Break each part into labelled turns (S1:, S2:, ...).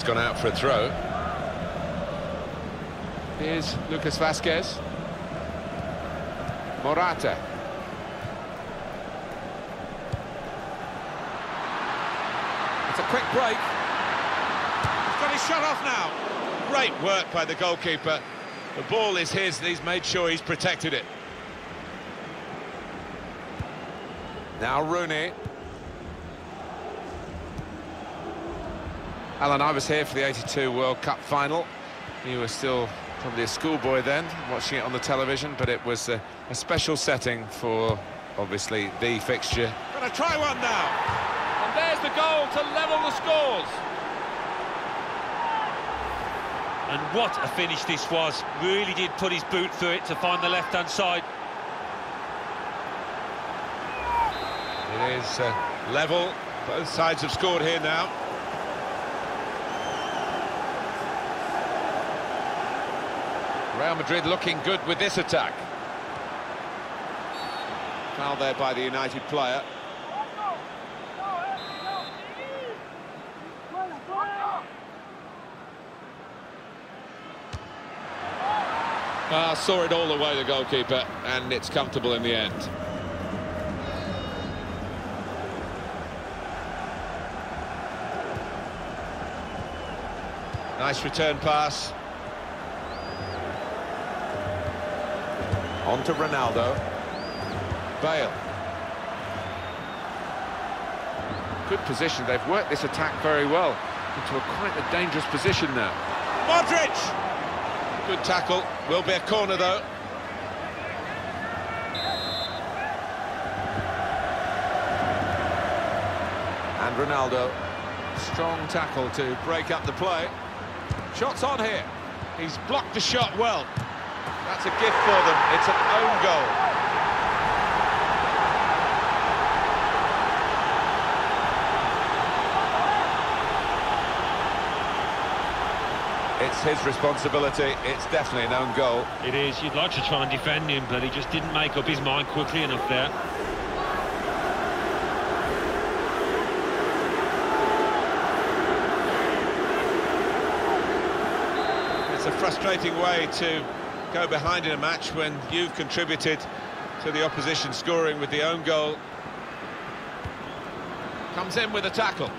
S1: It's gone out for a throw.
S2: Here's Lucas Vázquez. Morata. It's a quick break.
S1: He's got his shot off now. Great work by the goalkeeper. The ball is his and he's made sure he's protected it.
S2: Now Rooney. Alan, I was here for the 82 World Cup final. You were still probably a schoolboy then, watching it on the television, but it was a, a special setting for, obviously, the fixture.
S1: Gonna try one now.
S3: And there's the goal to level the scores.
S4: And what a finish this was. Really did put his boot through it to find the left-hand side.
S1: It is uh, level. Both sides have scored here now.
S2: Real Madrid looking good with this attack. Foul there by the United player.
S1: Uh, saw it all the way, the goalkeeper, and it's comfortable in the end. Nice return pass.
S2: On to Ronaldo. Bale. Good position. They've worked this attack very well into a quite a dangerous position now.
S1: Modric! Good tackle. Will be a corner, though.
S2: And Ronaldo. Strong tackle to break up the play. Shots on here.
S1: He's blocked the shot well. That's a gift for them. It's an own goal. It's his responsibility. It's definitely an own goal.
S4: It is. You'd like to try and defend him, but he just didn't make up his mind quickly enough there.
S1: It's a frustrating way to go behind in a match when you've contributed to the opposition scoring with the own goal. Comes in with a tackle.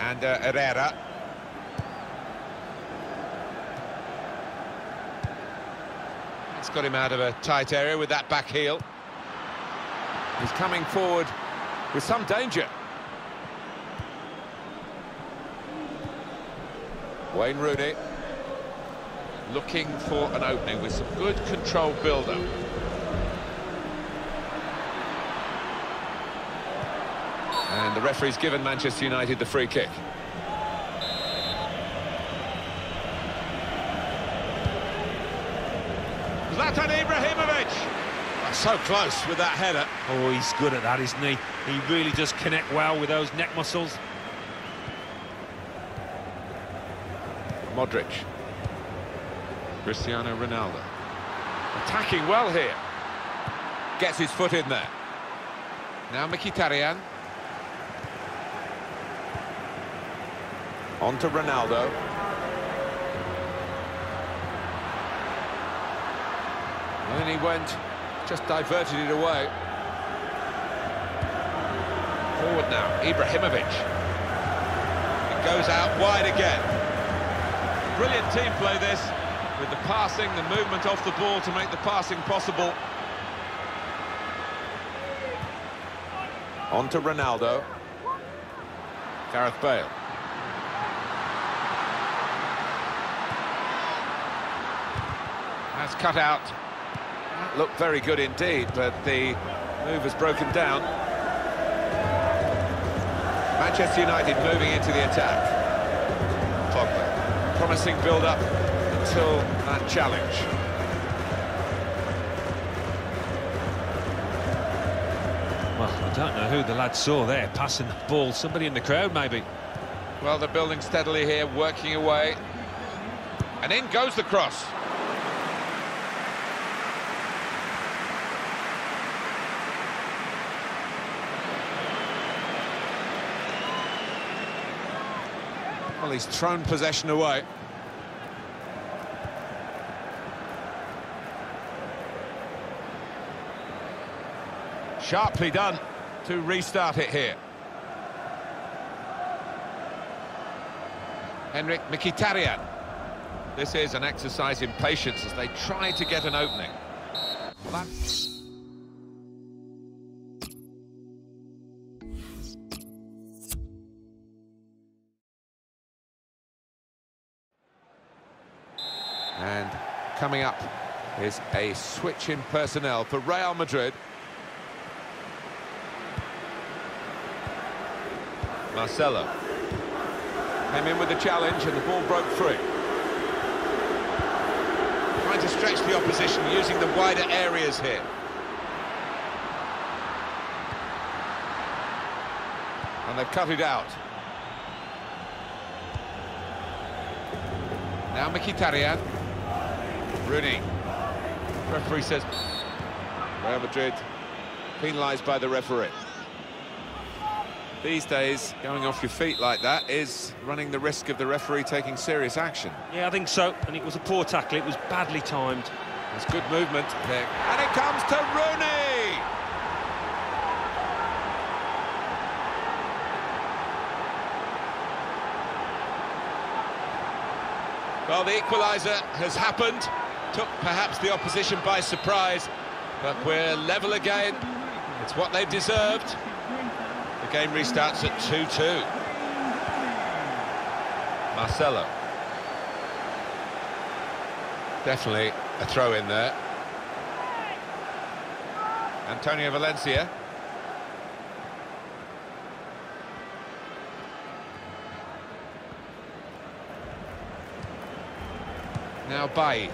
S1: And uh, Herrera. It's got him out of a tight area with that back heel.
S2: He's coming forward with some danger. Wayne Rooney looking for an opening with some good control build-up. And the referee's given Manchester United the free kick.
S1: Zlatan Ibrahimovic. So close with that header.
S4: Oh, he's good at that, isn't he? He really does connect well with those neck muscles.
S2: Modric. Cristiano Ronaldo. Attacking well here. Gets his foot in there. Now Mkhitaryan. On to Ronaldo. And then he went, just diverted it away. Forward now, Ibrahimovic.
S1: It goes out wide again. Brilliant team play this, with the passing, the movement off the ball to make the passing possible.
S2: On to Ronaldo. Gareth Bale. That's cut out. Looked very good indeed, but the move has broken down. Manchester United moving into the attack. Promising build-up until that challenge.
S4: Well, I don't know who the lad saw there passing the ball. Somebody in the crowd, maybe.
S2: Well, they're building steadily here, working away. And in goes the cross.
S5: Well, he's thrown possession away.
S2: Sharply done to restart it here.
S5: Henrikh Mkhitaryan.
S2: This is an exercise in patience as they try to get an opening.
S5: And coming up is a switch in personnel for Real Madrid.
S2: Marcelo came in with the challenge and the ball broke free. Trying to stretch the opposition using the wider areas here. And they've cut it out.
S5: Now Mkhitaryan.
S2: Rooney. Referee says
S5: Real Madrid penalised by the referee. These days, going off your feet like that is running the risk of the referee taking serious action.
S4: Yeah, I think so. And it was a poor tackle. It was badly timed.
S5: There's good movement there.
S2: And it comes to Rooney! Well, the equaliser has happened. Took perhaps the opposition by surprise. But we're level again. It's what they've deserved. The game restarts at 2-2. Marcelo. Definitely a throw in there. Antonio Valencia.
S5: Now Bailly.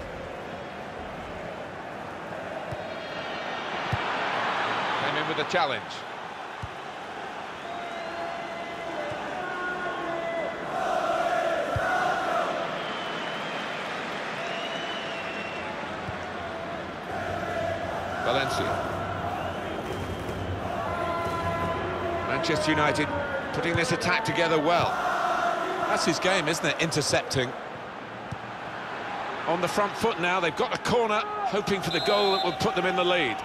S2: Came in with a challenge.
S5: Valencia. Manchester United putting this attack together well. That's his game, isn't it? Intercepting. On the front foot now, they've got a corner, hoping for the goal that will put them in the lead.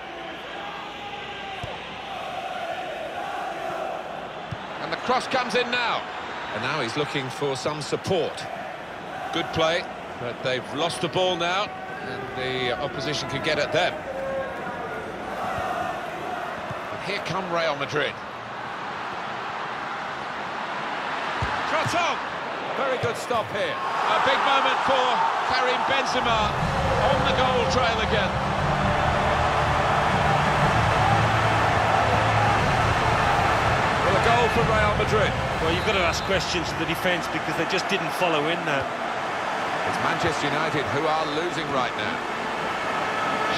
S2: The cross comes in now.
S5: And now he's looking for some support.
S2: Good play, but they've lost the ball now, and the opposition can get at them. And here come Real Madrid. Trot on! Very good stop here. A big moment for Karim Benzema on the goal trail again. For Real Madrid.
S4: Well, you've got to ask questions to the defence because they just didn't follow in there.
S5: It's Manchester United who are losing right now.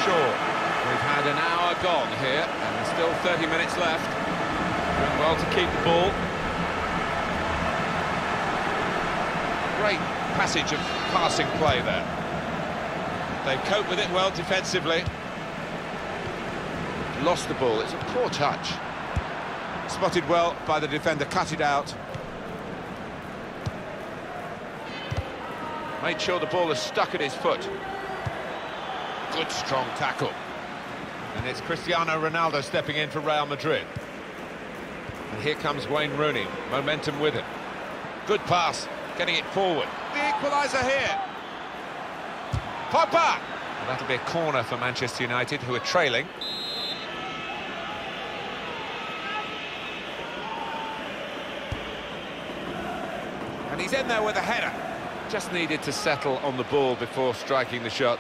S2: Sure.
S5: We've had an hour gone here, and there's still 30 minutes left.
S2: Doing well to keep the ball. Great passage of passing play there. They cope with it well defensively.
S5: Lost the ball. It's a poor touch. Spotted well by the defender, cut it out.
S2: Made sure the ball is stuck at his foot. Good strong tackle. And it's Cristiano Ronaldo stepping in for Real Madrid. And here comes Wayne Rooney, momentum with him. Good pass, getting it forward. The equaliser here. Pogba!
S5: And that'll be a corner for Manchester United, who are trailing. He's in there with a header. Just needed to settle on the ball before striking the shot.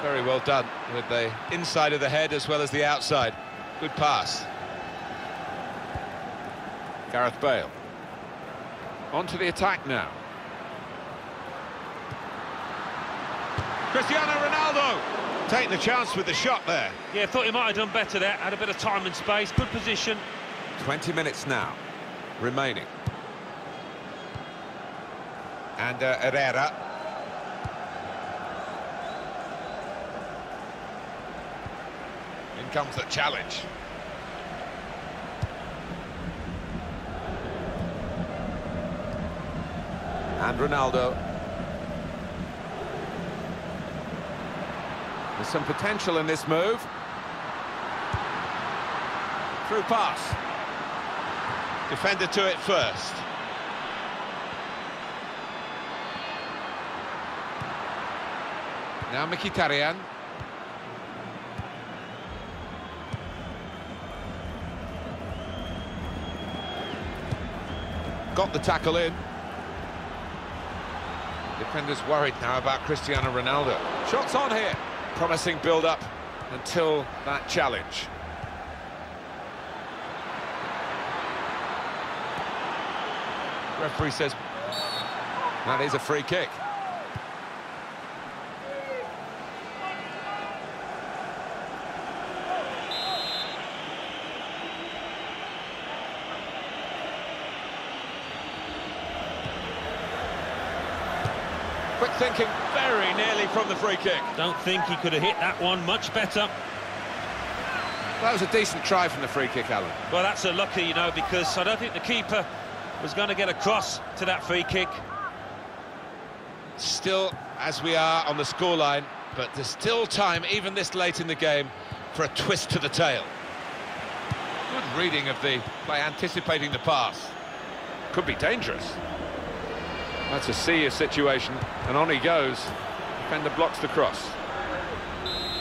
S2: Very well done with the inside of the head as well as the outside. Good pass.
S5: Gareth Bale. On to the attack now.
S2: Cristiano Ronaldo Taking the chance with the shot there.
S4: Yeah, thought he might have done better there. Had a bit of time and space, good position.
S5: 20 minutes now remaining. And uh, Herrera.
S2: In comes the challenge. And Ronaldo There's some potential in this move. Through pass. Defender to it first. Now Mkhitaryan. Got the tackle in. Defenders worried now about Cristiano Ronaldo. Shots on here. Promising build-up until that challenge. Referee says that is a free kick. Quick thinking, very nearly from the free kick.
S4: Don't think he could have hit that one much better.
S5: That was a decent try from the free kick, Alan.
S4: Well, that's a lucky, you know, because I don't think the keeper was going to get across to that free kick.
S2: Still, as we are on the scoreline, but there's still time, even this late in the game, for a twist to the tail. Good reading of the play, anticipating the pass. Could be dangerous.
S5: That's a serious situation, and on he goes. Defender blocks the cross.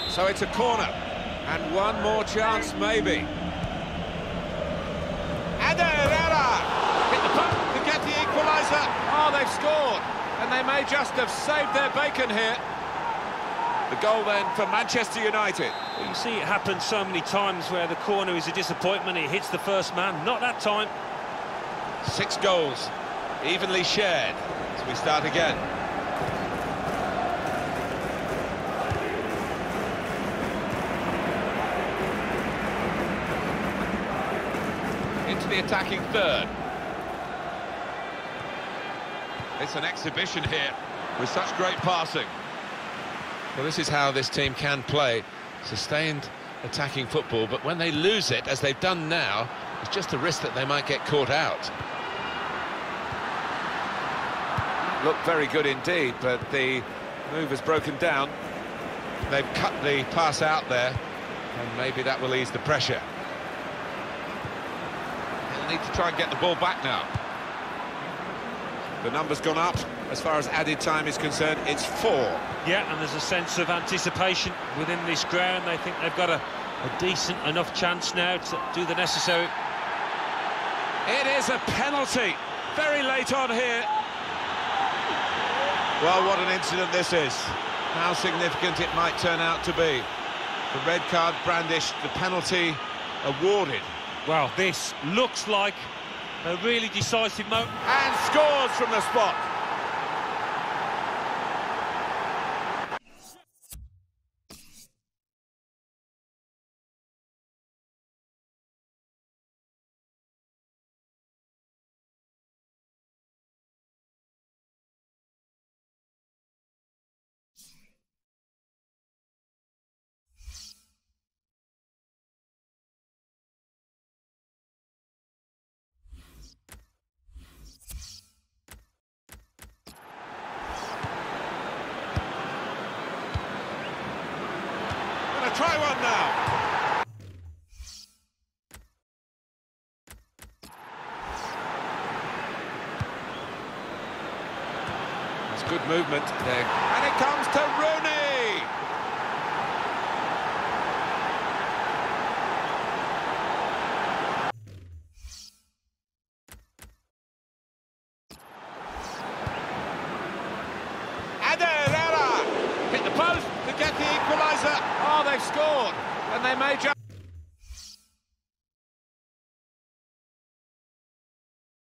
S2: So it's a corner, and one more chance, maybe. And Herrera hit the puck to get the equaliser. Oh, they've scored, and they may just have saved their bacon here. The goal then for Manchester United.
S4: You see it happen so many times where the corner is a disappointment, it hits the first man, not that time.
S2: Six goals, evenly shared. As we start again. Into the attacking third. It's an exhibition here with such great passing. Well, this is how this team can play. Sustained attacking football, but when they lose it, as they've done now, it's just a risk that they might get caught out.
S5: Looked very good indeed, but the move has broken down.
S2: They've cut the pass out there, and maybe that will ease the pressure. They'll need to try and get the ball back now.
S5: The number's gone up. As far as added time is concerned, it's four.
S4: Yeah, and there's a sense of anticipation within this ground. They think they've got a, a decent enough chance now to do the necessary.
S2: It is a penalty, very late on here. Well, what an incident this is. How significant it might turn out to be. The red card brandished, the penalty awarded.
S4: Well, this looks like a really decisive moment.
S2: And scores from the spot. Gonna try one now.
S5: It's good movement there.
S2: And it comes to Rooney.